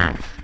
half.